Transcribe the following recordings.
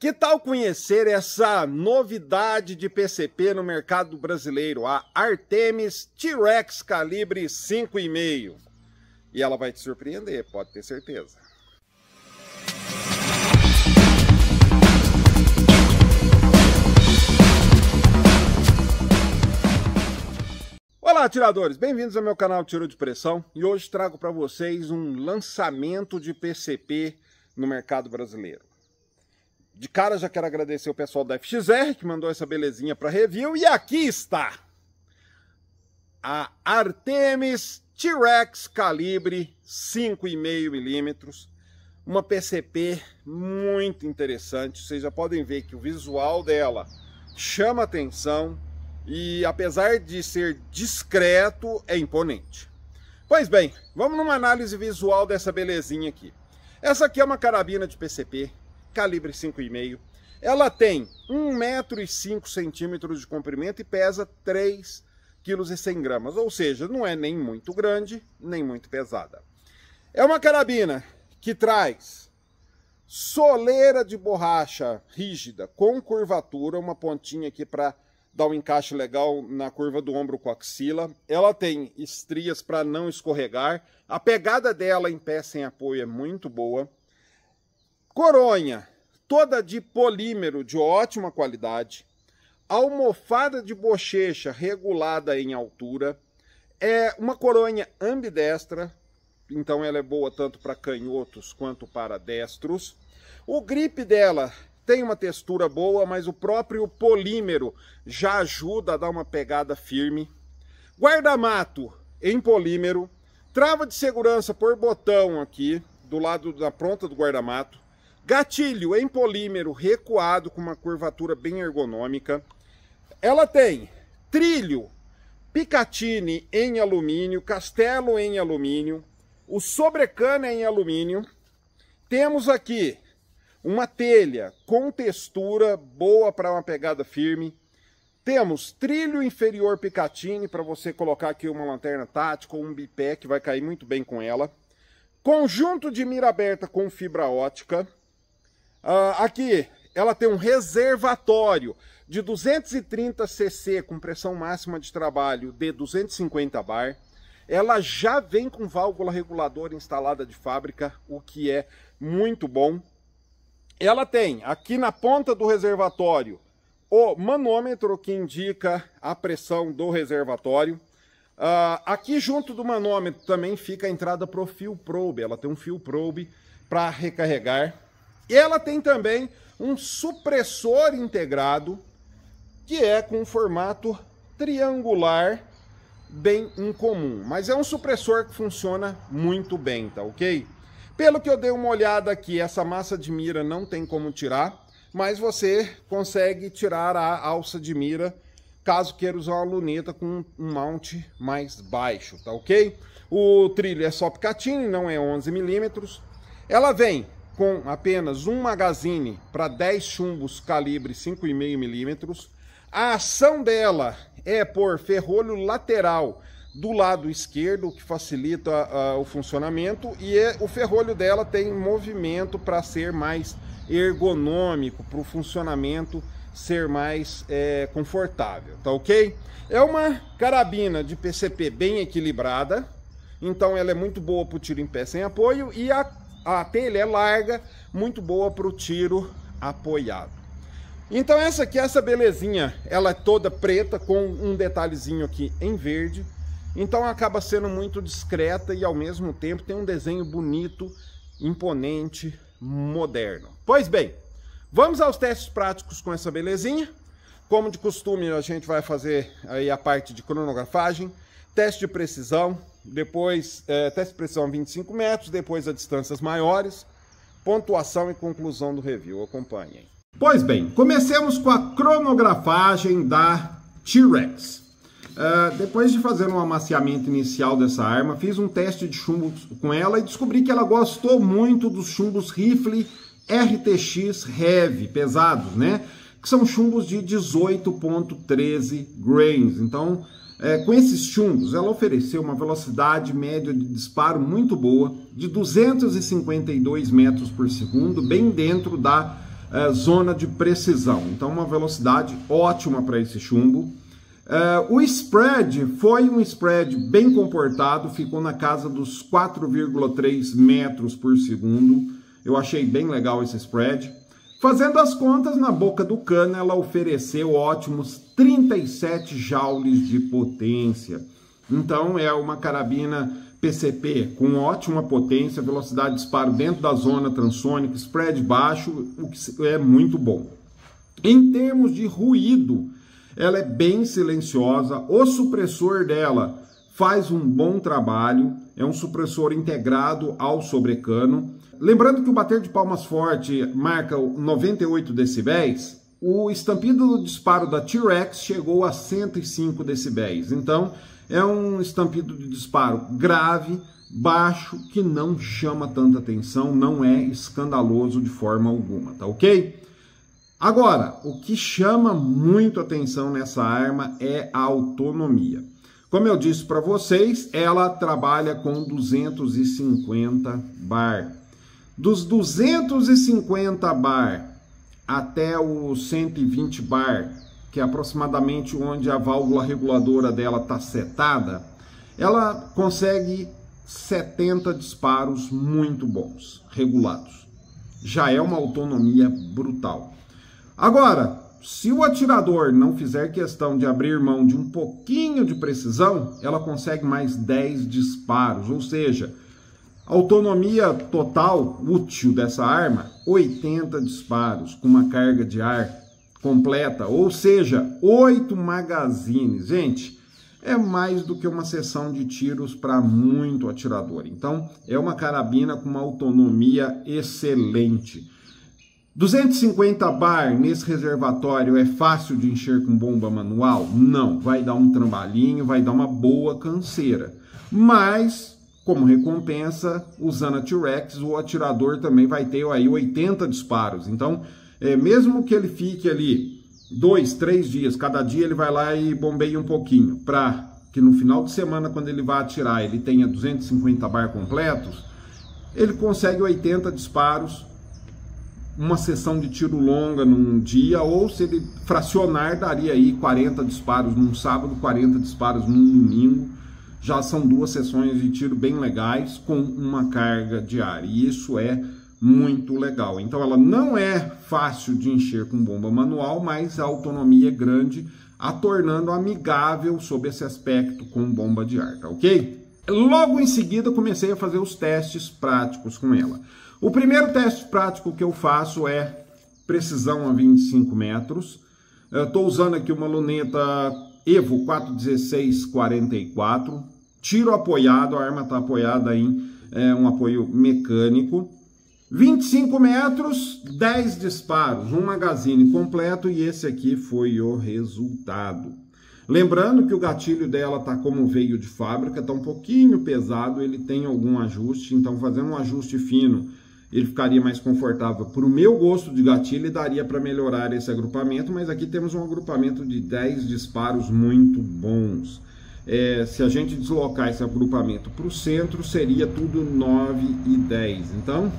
Que tal conhecer essa novidade de PCP no mercado brasileiro, a Artemis T-Rex calibre 5,5? E ela vai te surpreender, pode ter certeza. Olá, atiradores! Bem-vindos ao meu canal Tiro de Pressão e hoje trago para vocês um lançamento de PCP no mercado brasileiro. De cara já quero agradecer o pessoal da FXR que mandou essa belezinha para review e aqui está a Artemis T-Rex calibre 5,5 milímetros, uma PCP muito interessante. Vocês já podem ver que o visual dela chama atenção e apesar de ser discreto, é imponente. Pois bem, vamos numa análise visual dessa belezinha aqui. Essa aqui é uma carabina de PCP calibre 5,5. Ela tem 1,5 metro e 5 centímetros de comprimento e pesa 3,1 kg, ou seja, não é nem muito grande, nem muito pesada. É uma carabina que traz soleira de borracha rígida com curvatura, uma pontinha aqui para dar um encaixe legal na curva do ombro com a axila. Ela tem estrias para não escorregar. A pegada dela em pé sem apoio é muito boa. Coronha, toda de polímero de ótima qualidade. Almofada de bochecha regulada em altura. É uma coronha ambidestra, então ela é boa tanto para canhotos quanto para destros. O grip dela tem uma textura boa, mas o próprio polímero já ajuda a dar uma pegada firme. Guarda-mato em polímero, trava de segurança por botão aqui, do lado da ponta do guarda-mato. Gatilho em polímero recuado com uma curvatura bem ergonômica. Ela tem trilho Picatinny em alumínio, castelo em alumínio, o sobrecana em alumínio. Temos aqui uma telha com textura boa para uma pegada firme. Temos trilho inferior Picatinny para você colocar aqui uma lanterna tática ou um bipé que vai cair muito bem com ela. Conjunto de mira aberta com fibra ótica. Uh, aqui ela tem um reservatório de 230 cc com pressão máxima de trabalho de 250 bar. Ela já vem com válvula reguladora instalada de fábrica, o que é muito bom. Ela tem aqui na ponta do reservatório o manômetro que indica a pressão do reservatório. Uh, aqui junto do manômetro também fica a entrada para o fio probe. Ela tem um fio probe para recarregar. Ela tem também um supressor integrado que é com um formato triangular bem incomum. Mas é um supressor que funciona muito bem, tá ok? Pelo que eu dei uma olhada aqui, essa massa de mira não tem como tirar, mas você consegue tirar a alça de mira caso queira usar uma luneta com um mount mais baixo, tá ok? O trilho é só Picatinny, não é 11 milímetros. Ela vem com apenas um magazine para 10 chumbos calibre 5,5 milímetros. A ação dela é por ferrolho lateral do lado esquerdo, que facilita uh, o funcionamento, e é, o ferrolho dela tem movimento para ser mais ergonômico, para o funcionamento ser mais é, confortável, tá ok? É uma carabina de PCP bem equilibrada, então ela é muito boa para o tiro em pé sem apoio, e a, a telha é larga, muito boa para o tiro apoiado. Então essa aqui, essa belezinha, ela é toda preta com um detalhezinho aqui em verde, então acaba sendo muito discreta e ao mesmo tempo tem um desenho bonito, imponente, moderno. Pois bem, vamos aos testes práticos com essa belezinha. Como de costume, a gente vai fazer aí a parte de cronografagem, teste de precisão, depois é, teste de precisão 25 metros, depois a distâncias maiores, pontuação e conclusão do review. Acompanhem. Pois bem, comecemos com a cronografagem da T-Rex. Uh, depois de fazer um amaciamento inicial dessa arma, fiz um teste de chumbo com ela e descobri que ela gostou muito dos chumbos rifle RTX Heavy, pesados, né? Que são chumbos de 18.13 grains. Então, é, com esses chumbos, ela ofereceu uma velocidade média de disparo muito boa, de 252 metros por segundo, bem dentro da é, zona de precisão. Então, uma velocidade ótima para esse chumbo. É, o spread foi um spread bem comportado, ficou na casa dos 4,3 metros por segundo. Eu achei bem legal esse spread. Fazendo as contas, na boca do cano ela ofereceu ótimos 37 joules de potência. Então é uma carabina PCP com ótima potência, velocidade de disparo dentro da zona transônica, spread baixo, o que é muito bom. Em termos de ruído, ela é bem silenciosa, o supressor dela faz um bom trabalho, é um supressor integrado ao sobrecano. Lembrando que o bater de palmas forte marca 98 decibéis, o estampido do disparo da T-Rex chegou a 105 decibéis. Então, é um estampido de disparo grave, baixo, que não chama tanta atenção, não é escandaloso de forma alguma, tá ok? Agora, o que chama muito atenção nessa arma é a autonomia. Como eu disse para vocês, ela trabalha com 250 bar. Dos 250 bar até os 120 bar, que é aproximadamente onde a válvula reguladora dela está setada, ela consegue 70 disparos muito bons, regulados. Já é uma autonomia brutal. Agora, se o atirador não fizer questão de abrir mão de um pouquinho de precisão, ela consegue mais 10 disparos, ou seja, autonomia total útil dessa arma, 80 disparos com uma carga de ar completa, ou seja, 8 magazines. Gente, é mais do que uma sessão de tiros para muito atirador. Então, é uma carabina com uma autonomia excelente. 250 bar nesse reservatório é fácil de encher com bomba manual? Não, vai dar um trambalinho, vai dar uma boa canseira. Mas, como recompensa, usando a T-Rex, o atirador também vai ter aí 80 disparos. Então, é, mesmo que ele fique ali dois, três dias, cada dia ele vai lá e bombeia um pouquinho, para que no final de semana, quando ele vai atirar, ele tenha 250 bar completos, ele consegue 80 disparos uma sessão de tiro longa num dia, ou se ele fracionar, daria aí 40 disparos num sábado, 40 disparos num domingo. Já são duas sessões de tiro bem legais, com uma carga diária. E isso é muito legal. Então ela não é fácil de encher com bomba manual, mas a autonomia é grande, a tornando amigável sob esse aspecto com bomba de ar, tá ok? Logo em seguida comecei a fazer os testes práticos com ela. O primeiro teste prático que eu faço é precisão a 25 metros. Estou usando aqui uma luneta Evo 41644. Tiro apoiado, a arma está apoiada em é, um apoio mecânico. 25 metros, 10 disparos, um magazine completo e esse aqui foi o resultado. Lembrando que o gatilho dela tá como veio de fábrica, tá um pouquinho pesado, ele tem algum ajuste, então fazendo um ajuste fino ele ficaria mais confortável. Para o meu gosto de gatilho, daria para melhorar esse agrupamento, mas aqui temos um agrupamento de 10 disparos muito bons. É, se a gente deslocar esse agrupamento para o centro, seria tudo 9 e 10. Então,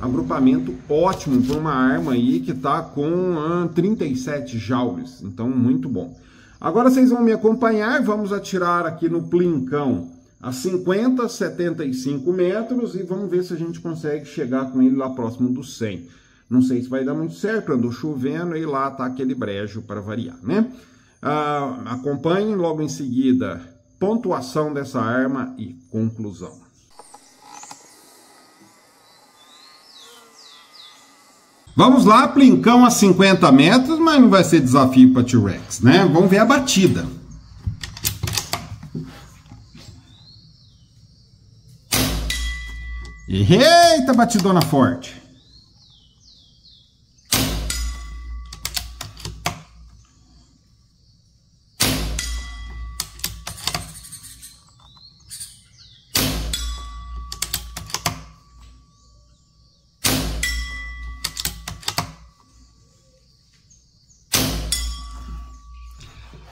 agrupamento ótimo para uma arma aí que está com ah, 37 joules. Então, muito bom. Agora vocês vão me acompanhar, vamos atirar aqui no plincão a 50, 75 metros e vamos ver se a gente consegue chegar com ele lá próximo dos 100. Não sei se vai dar muito certo, andou chovendo e lá está aquele brejo para variar, né? Ah, acompanhem logo em seguida pontuação dessa arma e conclusão. Vamos lá, plincão a 50 metros, mas não vai ser desafio para T-Rex, né? Vamos ver a batida. Eita, batidona forte.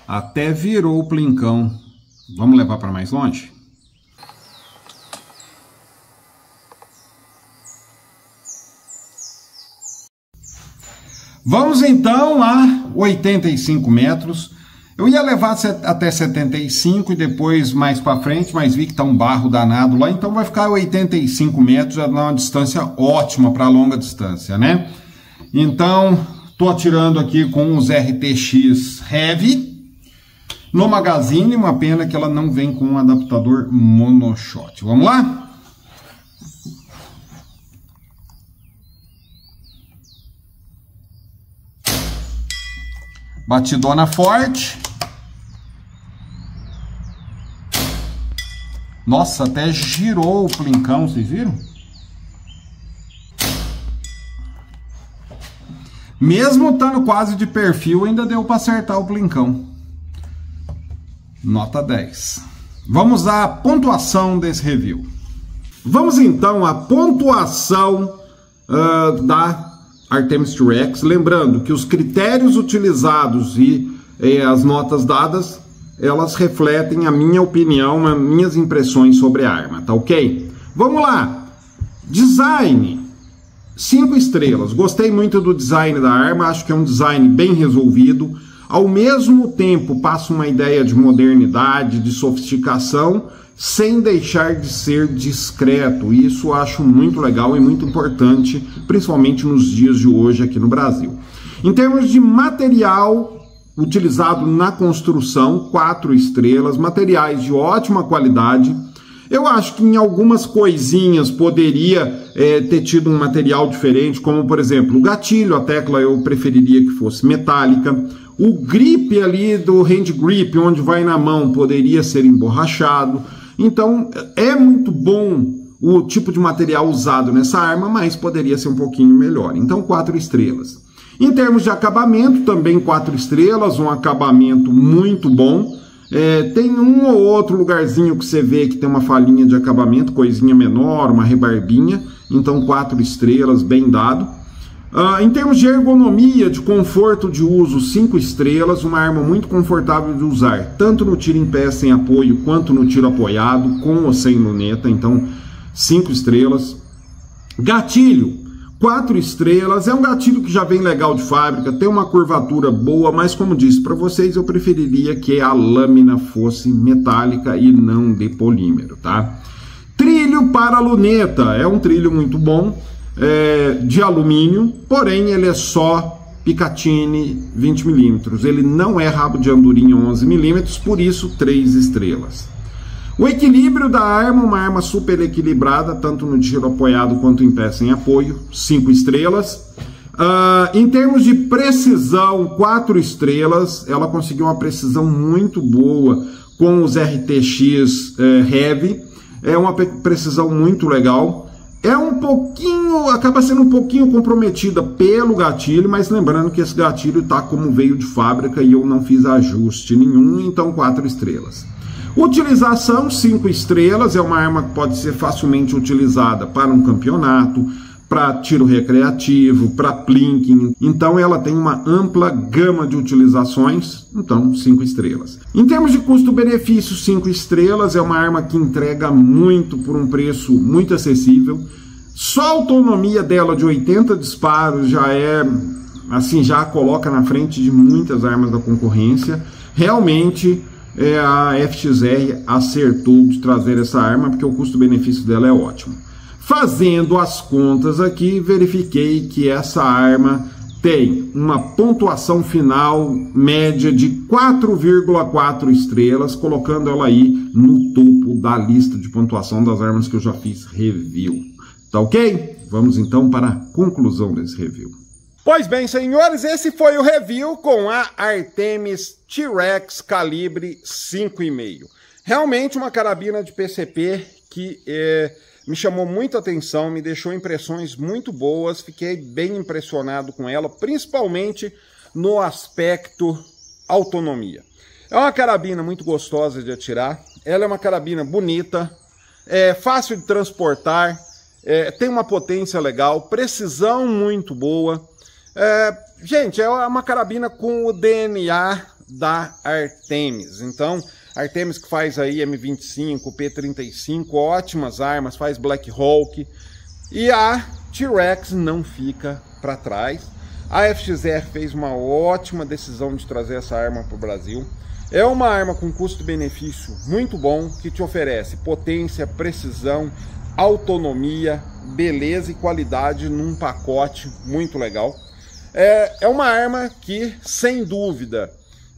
Até virou o plincão. Vamos levar para mais longe? Vamos então a 85 metros. Eu ia levar até 75 e depois mais para frente, mas vi que tá um barro danado lá, então vai ficar 85 metros, já dá uma distância ótima para longa distância, né? Então, tô atirando aqui com os RTX Heavy no Magazine, uma pena que ela não vem com um adaptador monoshot. Vamos lá? Batidona forte. Nossa, até girou o plincão, vocês viram? Mesmo estando quase de perfil, ainda deu para acertar o plincão. Nota 10. Vamos à pontuação desse review. Vamos então à pontuação uh, da Artemis T-Rex. Lembrando que os critérios utilizados e eh, as notas dadas, elas refletem a minha opinião, as minhas impressões sobre a arma, tá ok? Vamos lá. Design. Cinco estrelas. Gostei muito do design da arma, acho que é um design bem resolvido ao mesmo tempo passa uma ideia de modernidade, de sofisticação, sem deixar de ser discreto. Isso eu acho muito legal e muito importante, principalmente nos dias de hoje aqui no Brasil. Em termos de material utilizado na construção, quatro estrelas, materiais de ótima qualidade. Eu acho que em algumas coisinhas poderia é, ter tido um material diferente, como por exemplo o gatilho, a tecla eu preferiria que fosse metálica. O grip ali do hand grip, onde vai na mão, poderia ser emborrachado. Então é muito bom o tipo de material usado nessa arma, mas poderia ser um pouquinho melhor. Então, quatro estrelas. Em termos de acabamento, também quatro estrelas, um acabamento muito bom. É, tem um ou outro lugarzinho que você vê que tem uma falhinha de acabamento, coisinha menor, uma rebarbinha. Então, quatro estrelas, bem dado. Uh, em termos de ergonomia, de conforto de uso, 5 estrelas, uma arma muito confortável de usar, tanto no tiro em pé sem apoio, quanto no tiro apoiado, com ou sem luneta, então 5 estrelas. Gatilho, 4 estrelas, é um gatilho que já vem legal de fábrica, tem uma curvatura boa, mas como disse para vocês, eu preferiria que a lâmina fosse metálica e não de polímero, tá? Trilho para luneta, é um trilho muito bom, é, de alumínio, porém ele é só Picatinny 20 milímetros. Ele não é rabo de andorinha 11 milímetros, por isso três estrelas. O equilíbrio da arma, uma arma super equilibrada, tanto no tiro apoiado quanto em pé sem apoio, 5 estrelas. Uh, em termos de precisão, 4 estrelas. Ela conseguiu uma precisão muito boa com os RTX eh, Heavy. É uma precisão muito legal é um pouquinho, acaba sendo um pouquinho comprometida pelo gatilho, mas lembrando que esse gatilho está como veio de fábrica e eu não fiz ajuste nenhum, então quatro estrelas. Utilização cinco estrelas, é uma arma que pode ser facilmente utilizada para um campeonato, para tiro recreativo, para plinking. Então ela tem uma ampla gama de utilizações, então cinco estrelas. Em termos de custo-benefício, cinco estrelas é uma arma que entrega muito por um preço muito acessível. Só a autonomia dela de 80 disparos já é assim, já a coloca na frente de muitas armas da concorrência. Realmente é, a FXR acertou de trazer essa arma porque o custo-benefício dela é ótimo. Fazendo as contas aqui, verifiquei que essa arma tem uma pontuação final média de 4,4 estrelas, colocando ela aí no topo da lista de pontuação das armas que eu já fiz review. Tá ok? Vamos então para a conclusão desse review. Pois bem, senhores, esse foi o review com a Artemis T-Rex calibre 5,5. Realmente uma carabina de PCP que é me chamou muito a atenção, me deixou impressões muito boas, fiquei bem impressionado com ela, principalmente no aspecto autonomia. É uma carabina muito gostosa de atirar, ela é uma carabina bonita, é fácil de transportar, é, tem uma potência legal, precisão muito boa. É, gente, é uma carabina com o DNA da Artemis, então Artemis que faz aí M25, P35, ótimas armas, faz Black Hawk. E a T-Rex não fica para trás. A FXR fez uma ótima decisão de trazer essa arma para o Brasil. É uma arma com custo-benefício muito bom que te oferece potência, precisão, autonomia, beleza e qualidade num pacote muito legal. É, é uma arma que, sem dúvida,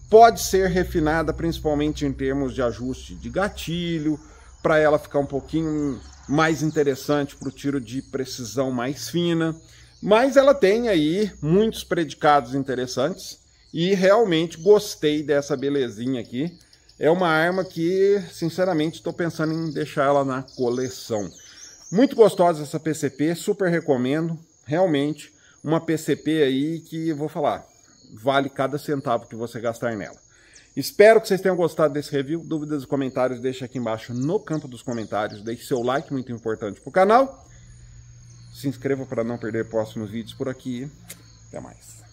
pode ser refinada principalmente em termos de ajuste de gatilho, para ela ficar um pouquinho mais interessante para o tiro de precisão mais fina. Mas ela tem aí muitos predicados interessantes e realmente gostei dessa belezinha aqui. É uma arma que, sinceramente, estou pensando em deixar ela na coleção. Muito gostosa essa PCP, super recomendo. Realmente, uma PCP aí que, vou falar, vale cada centavo que você gastar nela. Espero que vocês tenham gostado desse review. Dúvidas e comentários, deixe aqui embaixo no campo dos comentários. Deixe seu like, muito importante para o canal. Se inscreva para não perder próximos vídeos por aqui. Até mais.